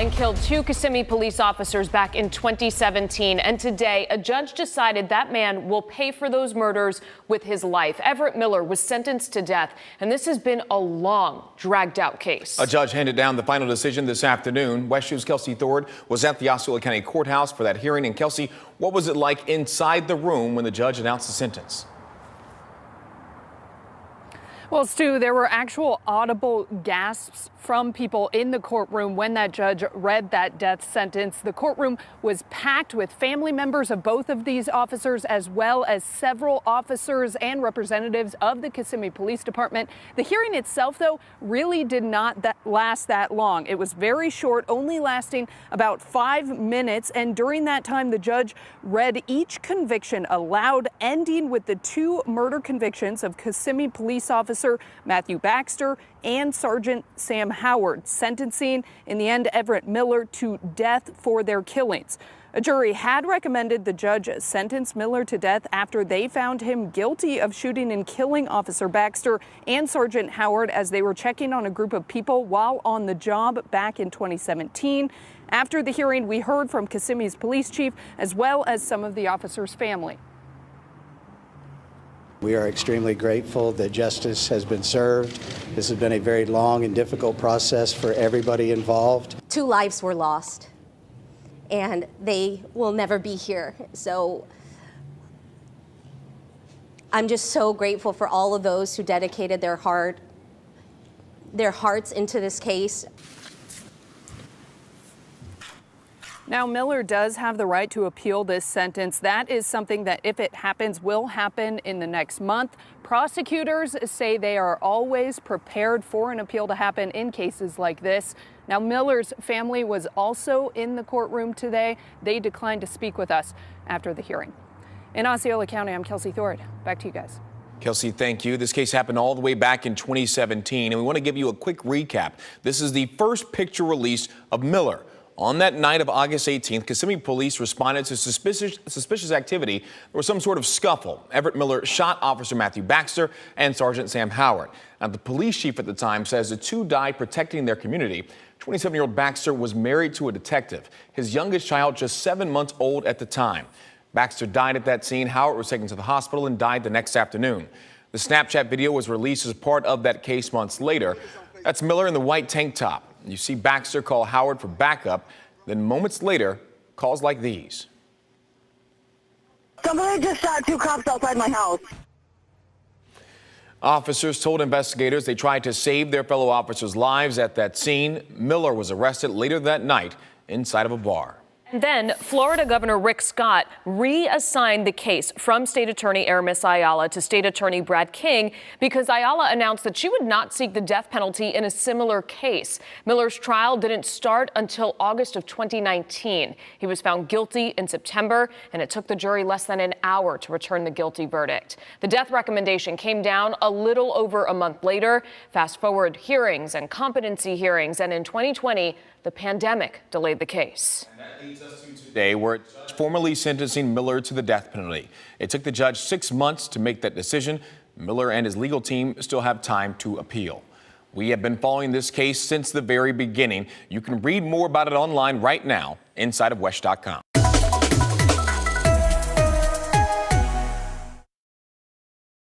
and killed two Kissimmee police officers back in 2017. And today, a judge decided that man will pay for those murders with his life. Everett Miller was sentenced to death, and this has been a long, dragged out case. A judge handed down the final decision this afternoon. WESH News' Kelsey Thord was at the Osceola County Courthouse for that hearing. And Kelsey, what was it like inside the room when the judge announced the sentence? Well, Stu, there were actual audible gasps from people in the courtroom when that judge read that death sentence. The courtroom was packed with family members of both of these officers, as well as several officers and representatives of the Kissimmee Police Department. The hearing itself, though, really did not that last that long. It was very short, only lasting about five minutes. And during that time, the judge read each conviction aloud, ending with the two murder convictions of Kissimmee police officers Officer Matthew Baxter and Sergeant Sam Howard, sentencing in the end Everett Miller to death for their killings. A jury had recommended the judge sentence Miller to death after they found him guilty of shooting and killing Officer Baxter and Sergeant Howard as they were checking on a group of people while on the job back in 2017. After the hearing, we heard from Kissimmee's police chief as well as some of the officers' family. We are extremely grateful that justice has been served. This has been a very long and difficult process for everybody involved. Two lives were lost, and they will never be here. So I'm just so grateful for all of those who dedicated their heart, their hearts into this case. Now, Miller does have the right to appeal this sentence. That is something that, if it happens, will happen in the next month. Prosecutors say they are always prepared for an appeal to happen in cases like this. Now, Miller's family was also in the courtroom today. They declined to speak with us after the hearing. In Osceola County, I'm Kelsey Thord. Back to you guys. Kelsey, thank you. This case happened all the way back in 2017, and we want to give you a quick recap. This is the first picture released of Miller. On that night of August 18th, Kissimmee police responded to suspicious, suspicious activity. There was some sort of scuffle. Everett Miller shot Officer Matthew Baxter and Sergeant Sam Howard. Now, the police chief at the time says the two died protecting their community. 27 year old Baxter was married to a detective, his youngest child just seven months old at the time. Baxter died at that scene. Howard was taken to the hospital and died the next afternoon. The Snapchat video was released as part of that case months later. That's Miller in the white tank top. You see Baxter call Howard for backup. Then moments later, calls like these. Somebody just shot two cops outside my house. Officers told investigators they tried to save their fellow officers' lives at that scene. Miller was arrested later that night inside of a bar. Then Florida Governor Rick Scott reassigned the case from State Attorney Aramis Ayala to State Attorney Brad King because Ayala announced that she would not seek the death penalty in a similar case. Miller's trial didn't start until August of 2019. He was found guilty in September, and it took the jury less than an hour to return the guilty verdict. The death recommendation came down a little over a month later. Fast forward hearings and competency hearings, and in 2020, the pandemic delayed the case. And that leads us to today, where it's formally sentencing Miller to the death penalty. It took the judge six months to make that decision. Miller and his legal team still have time to appeal. We have been following this case since the very beginning. You can read more about it online right now inside of WESH.com.